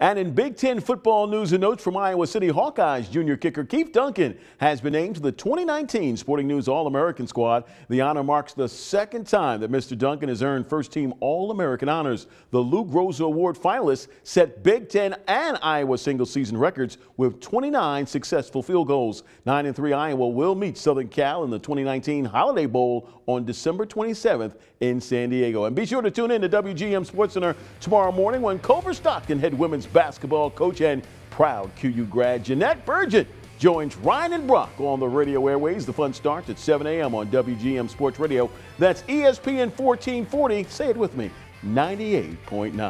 And in Big Ten football news and notes from Iowa City Hawkeyes, junior kicker Keith Duncan has been named to the 2019 Sporting News All-American squad. The honor marks the second time that Mr. Duncan has earned first-team All-American honors. The Lou Groza Award finalists set Big Ten and Iowa single-season records with 29 successful field goals. 9 and 3 Iowa will meet Southern Cal in the 2019 Holiday Bowl on December 27th in San Diego. And be sure to tune in to WGEM Sports Center tomorrow morning when Culver Stockton head women's basketball coach and proud QU grad Jeanette Burgett joins Ryan and Brock on the radio airways. The fun starts at 7 a.m. on WGEM Sports Radio. That's ESPN 1440. Say it with me 98.9.